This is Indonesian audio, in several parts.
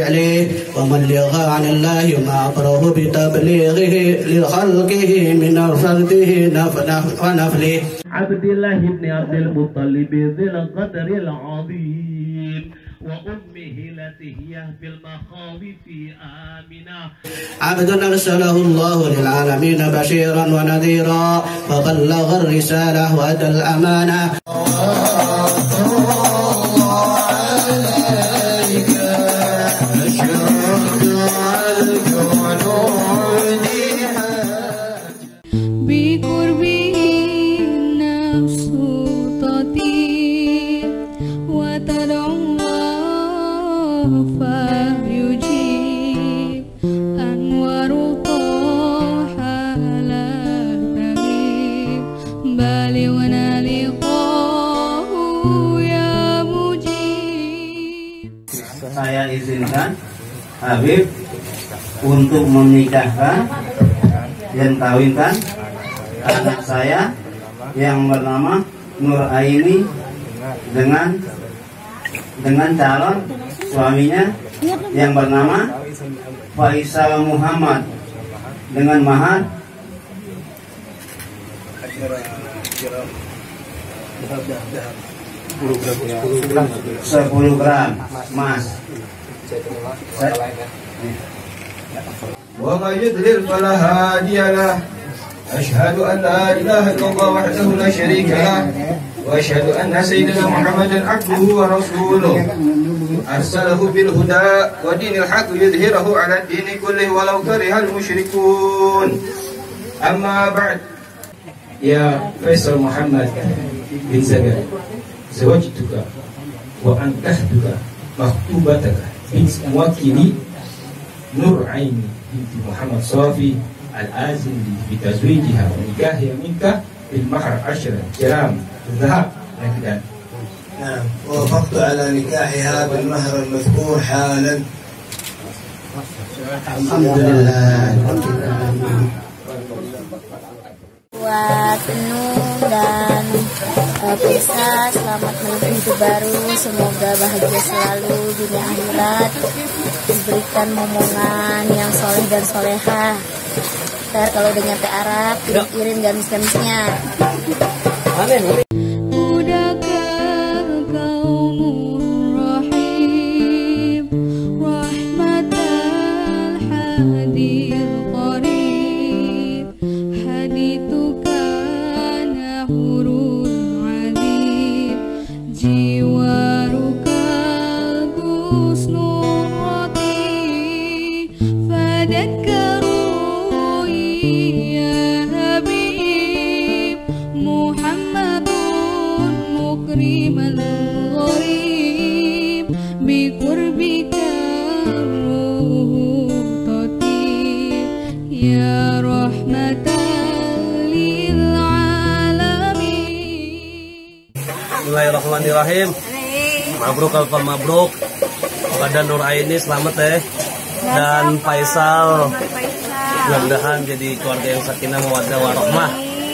فعله وبلغ عن الله ما أمره بتبليغه لخلقه من فرده ونفله. عبد الله بن عبد المطلب ذي القدر العظيم وأمه التي هي في المخاوف آمنة. عبد أرسله الله للعالمين بشيرا ونذيرا فبلغ الرسالة وأدى الأمانة. وتدعو الله فيجيب أنوار طه لا تغيب بلغنا لقاه يا مجيب saya izinkan Habib untuk menikahkan dan kawinkan anak saya yang bernama Nur Aini dengan dengan calon suaminya yang bernama Faisal Muhammad. Dengan mahar sepuluh gram emas. Wa يضلل فلا هادي وأشهد أن سيدنا محمدا عبده ورسوله. أرسله بالهدى ودين الحق يظهره على الدين كله ولو كره المشركون. أما بعد يا فيصل محمد بن زكريا زوجتك وأنكحتك مخطوبتك بنت موكلي نور عيني بنت محمد صافي الآزم بتزويجها ونكاحها منك. بالمهر عشرة جرام ذهب نقدا نعم وافقت على نكاحها بالمهر المذكور حالا الحمد لله رب العالمين buat Nung dan uh, Pesa selamat menempuh hidup baru semoga bahagia selalu dunia akhirat diberikan momongan yang soleh dan soleha ntar kalau udah nyampe Arab kirim gamis-gamisnya. Rahim Rahmatan hadir nahurun Ya rahmatan lil alamin Bismillahirrahmanirrahim. Mabruk. Kepada Nur Aini selamat ya. Dan Faisal mudah-mudahan jadi keluarga yang sakinah mawaddah warahmah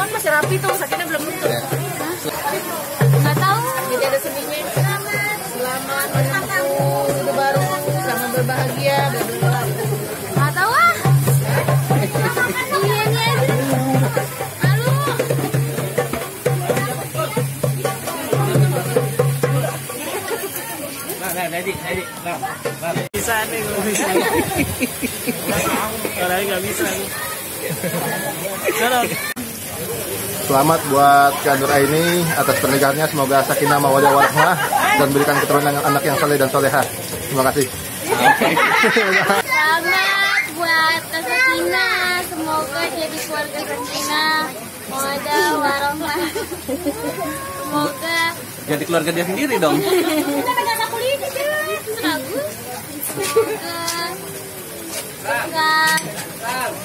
Kan masih rapi tuh, sakitnya belum nutup. Nggak tahu. Jadi ada seninya. Selamat. Selamat menempuh hidup baru. Selamat berbahagia. bla. Nggak tahu ah. Iya nih aja. Lalu. Bisa nih kalau bisa. Orangnya nggak bisa nih. Selamat buat Kandur Aini atas pernikahannya. Semoga sakinah mawadah warahmah dan berikan keturunan anak yang saleh dan solehah. Terima kasih. Selamat buat Sakina, semoga jadi keluarga Sakina, mawadah warahmah. Semoga Jadi keluarga dia sendiri dong. kita pegang aku ini bagus. Semoga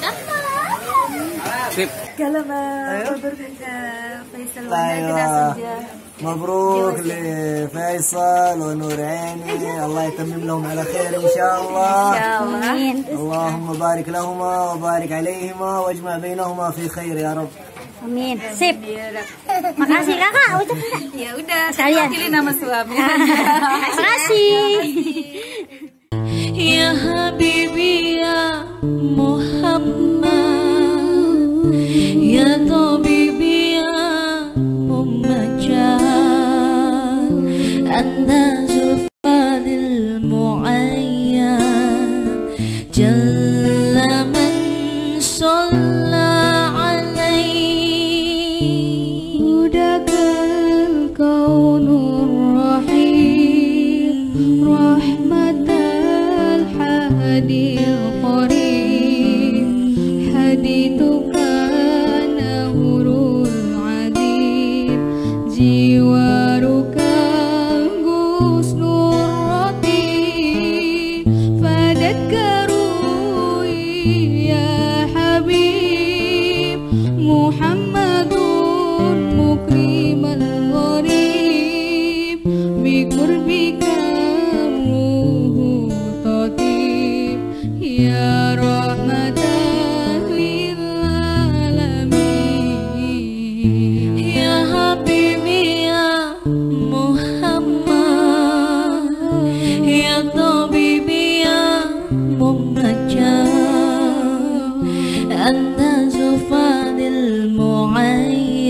dapat. Sip. مبروك لفيصل ونور عيني الله يتمم لهم على خير ان شاء الله إن شاء الله. آمين. اللهم بارك لهما وبارك عليهما واجمع بينهما في خير يا رب Amin. Sip. Makasih kakak. Ucap Ya udah, Sekalian. pilih nama suami. Makasih. Ya Habibi ya تذكروا يا حبيب محمد مكرم الغريب بقربك الروح تطيب. يا رب أنت جفان المعين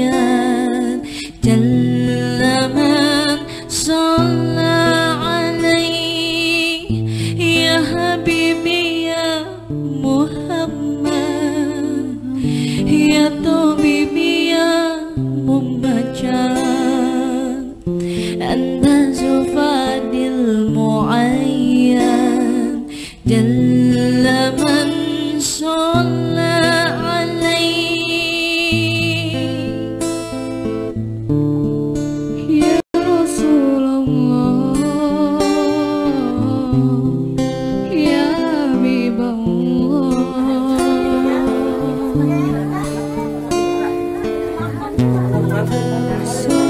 lovers.